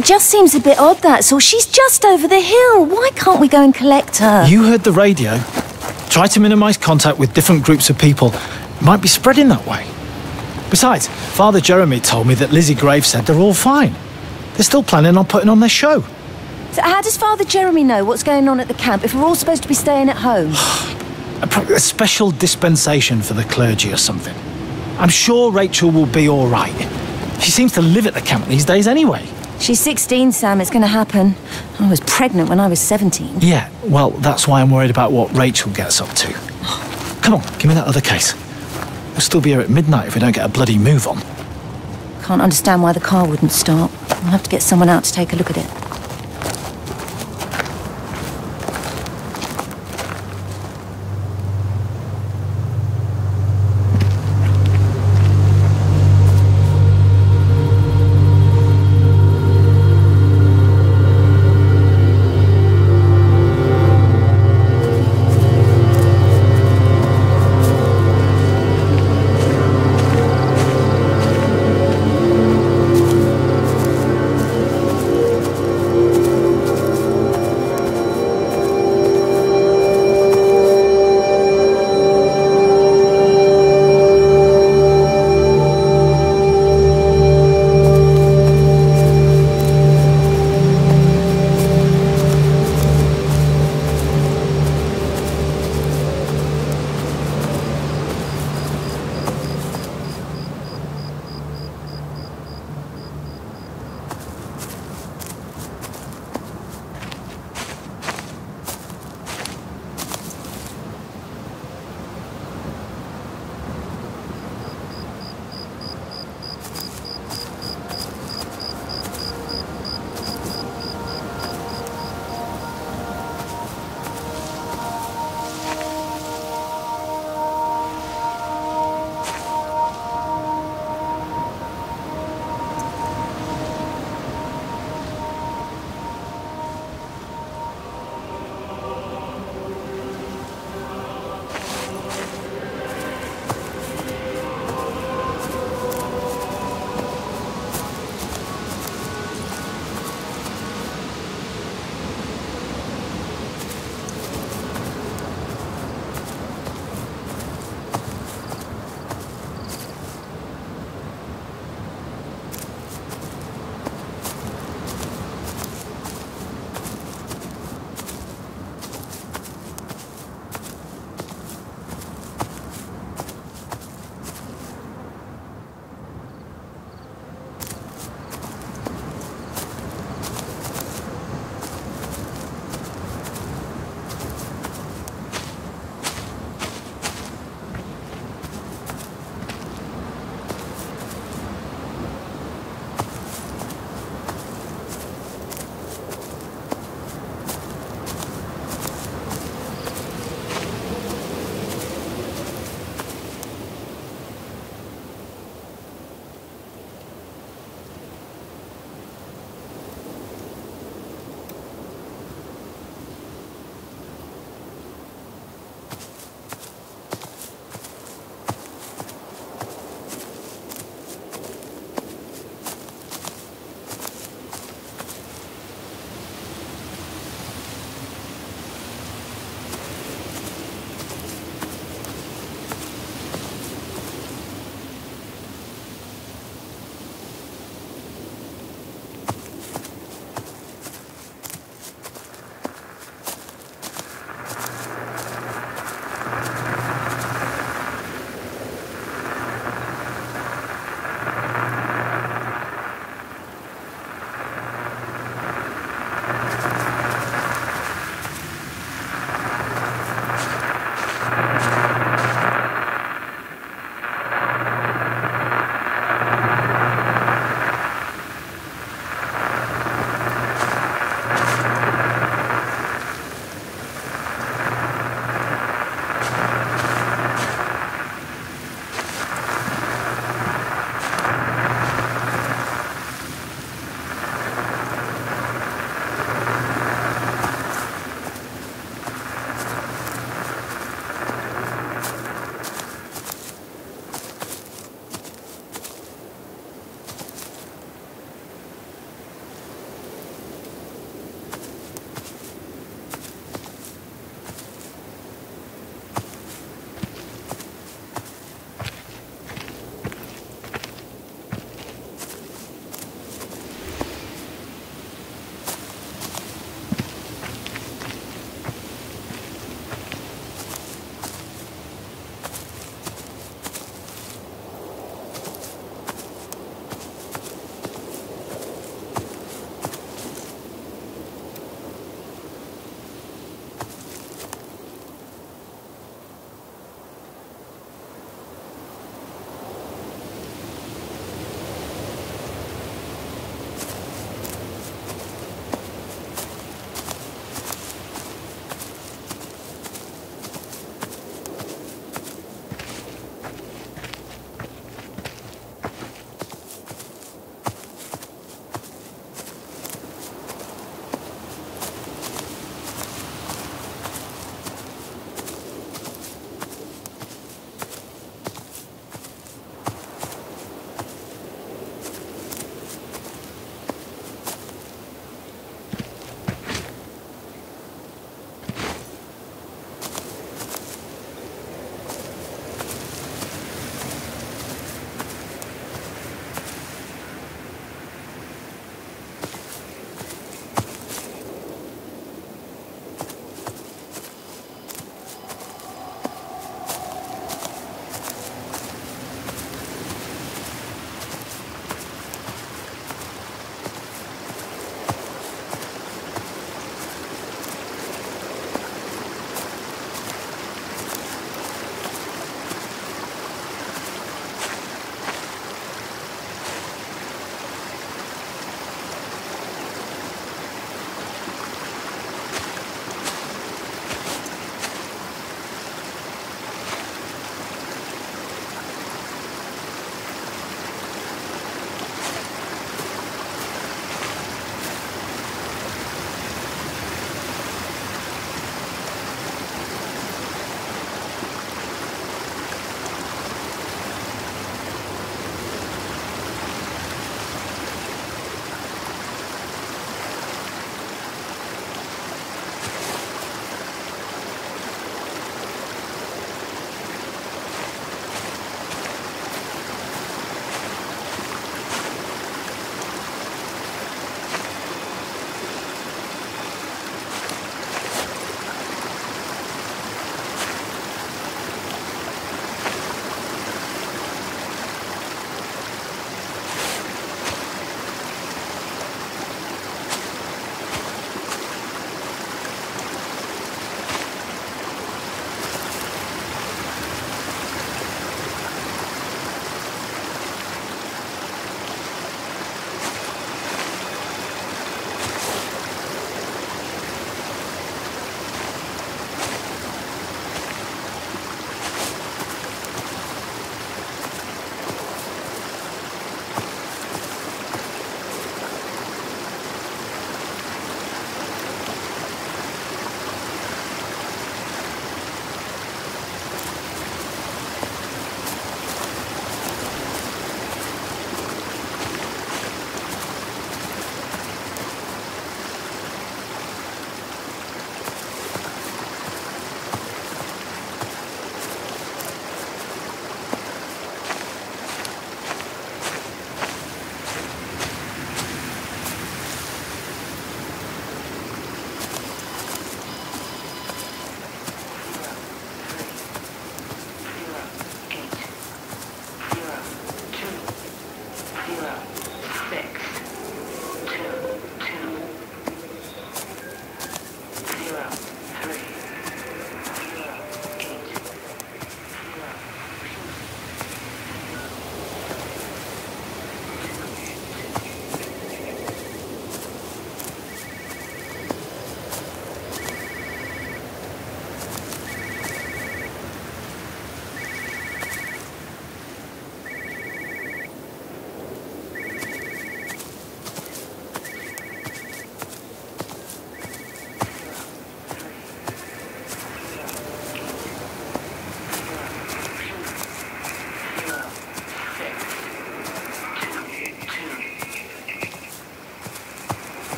It just seems a bit odd, that's all. She's just over the hill. Why can't we go and collect her? You heard the radio. Try to minimise contact with different groups of people. It might be spreading that way. Besides, Father Jeremy told me that Lizzie Graves said they're all fine. They're still planning on putting on their show. So how does Father Jeremy know what's going on at the camp if we're all supposed to be staying at home? A, pro- a special dispensation for the clergy or something. I'm sure Rachel will be all right. She seems to live at the camp these days anyway. She's 16, Sam. It's going to happen. I was pregnant when I was 17. Yeah, well, that's why I'm worried about what Rachel gets up to. Come on, give me that other case. We'll still be here at midnight if we don't get a bloody move on. Can't understand why the car wouldn't start. I'll have to get someone out to take a look at it.